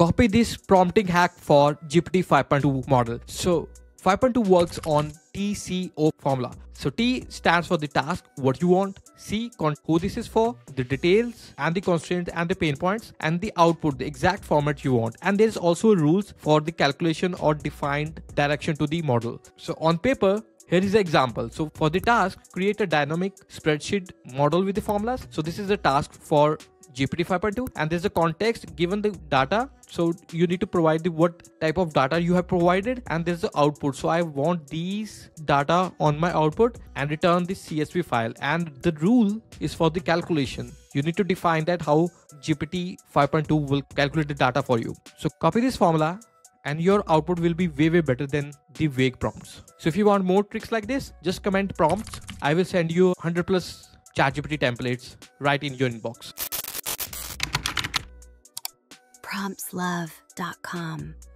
copy this prompting hack for GPT 5.2 model. So 5.2 works on TCO formula. So T stands for the task, what you want. C, who this is for, the details and the constraints and the pain points, and the output, the exact format you want. And there's also rules for the calculation or defined direction to the model. So on paper, here is the example. So for the task, create a dynamic spreadsheet model with the formulas. So this is the task for GPT 5.2 and there's a context given the data. So you need to provide the what type of data you have provided and there's the output. So i want these data on my output and return the csv file. And the rule is for the calculation. You need to define that how gpt 5.2 will calculate the data for you. So copy this formula and your output will be way way better than the vague prompts. So if you want more tricks like this just comment prompts. I will send you 100 plus ChatGPT templates right in your inbox promptslove.com.